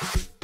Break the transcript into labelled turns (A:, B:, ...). A: you